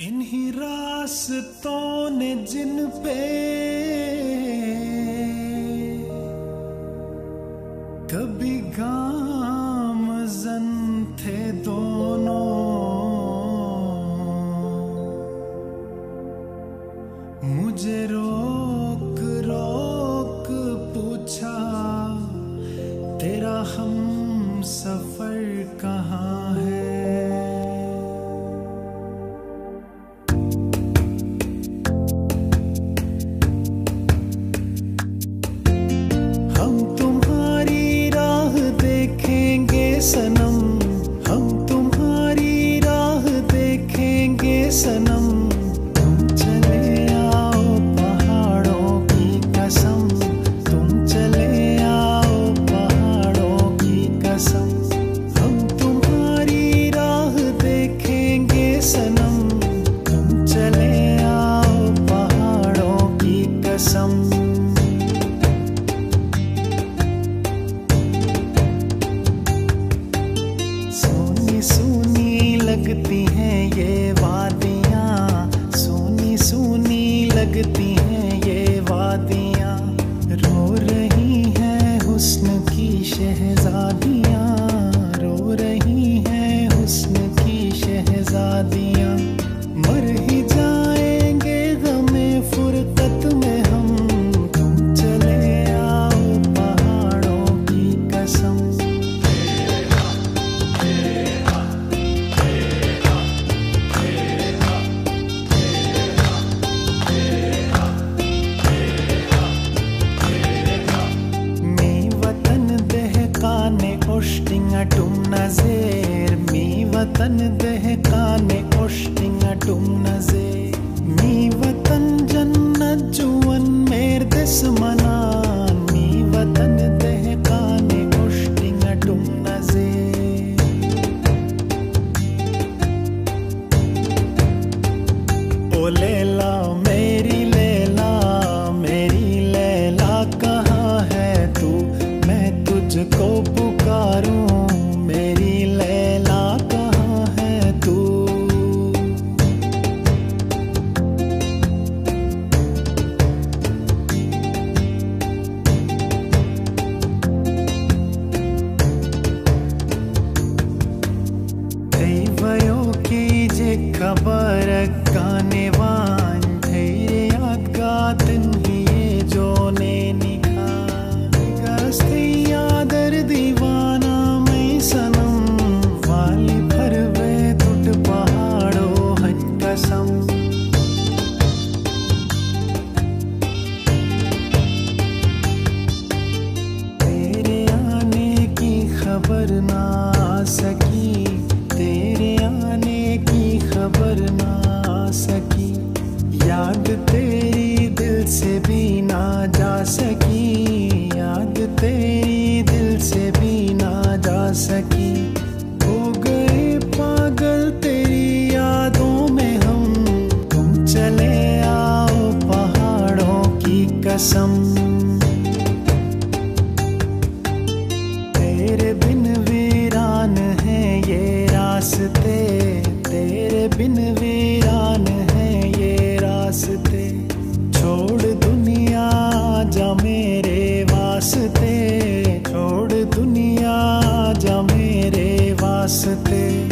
इन्हीं रास्तों ने जिन पे कभी गामजन थे दोनों। मुझे रोक रोक पूछा, तेरा हम सफ़र कहाँ है? कसम सोनी सोनी लगती हैं ये वादियाँ tum nazer Mi vatan dehkane oshtinga tum nazer Mi vatan jannat juwan mer des manan Mi vatan dehkane oshtinga tum nazer ओ लैला मेरी लैला मेरी लैला कहाँ है तू मैं तुझको पुकारूं खबर गाने वान थे गातन हिए जोने निखा गस्तैया दर दीवाना मैं सनम, वाली फरवे तुट पहाड़ो हन कसम। तेरे आने की खबर ना आ सकी खबर ना सकी। याद तेरी दिल से भी ना जा सकी। छोड़ दुनिया जा मेरे वास्ते।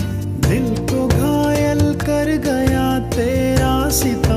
दिल को घायल कर गया तेरा सिता।